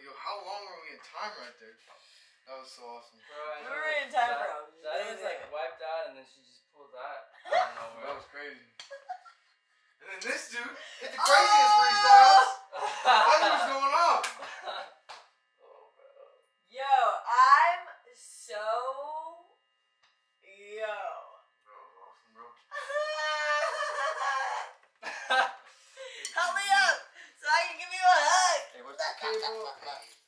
Yo, how long were we in time right there? That was so awesome. Bro, I We know were in time, that- bro. That It was was like wiped out, and then she just pulled that out of That was crazy. And then this dude hit the craziest ah! freestyles. What was going on? oh. Yo, I'm so. Boa, cara.